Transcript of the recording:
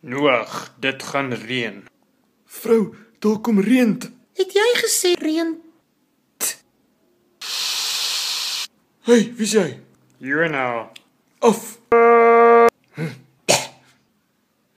Noag, dit gaan reën. Vrou, daar kom reën. Het jy gesê reën? Hey, wie's jy? You and now. Af. Huh,